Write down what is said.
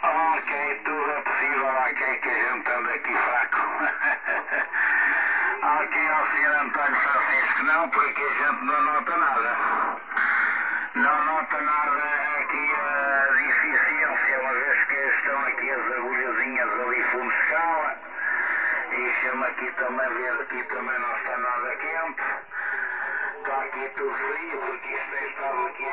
Ok, tudo é possível, ok, que a gente anda aqui fraco. ok, ao senhor António Francisco, não, porque a gente não nota nada. Não nota nada aqui a deficiência, uma vez que estão aqui as agulhazinhas ali fundo de escala. E chama aqui também ver aqui também não está nada quente. Está aqui tudo frio, porque isto tem estado aqui em